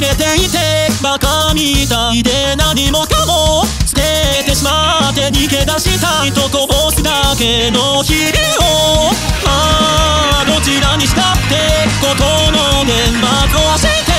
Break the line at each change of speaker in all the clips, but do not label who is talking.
れていてバカみたいで何もかも捨ててしまって逃げ出したいとこぼすだけの日々を。ああどちらにしたってことの年末をして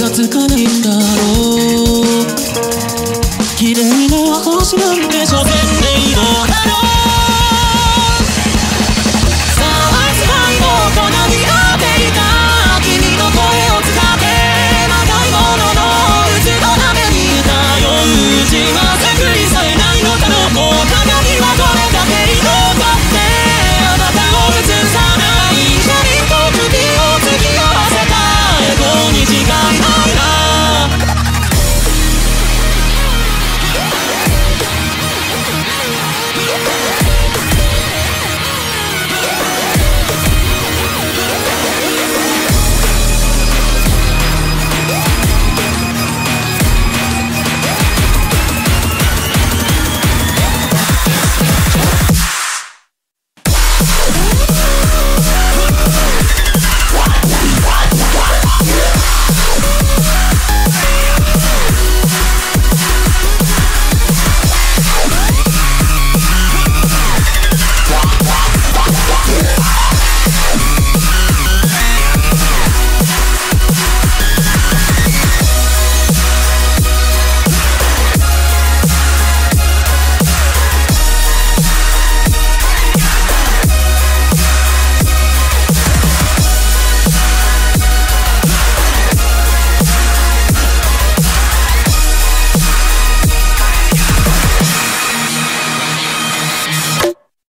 がつかないんだろう。綺麗な星なんでしょ全